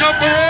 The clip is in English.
Shabbat.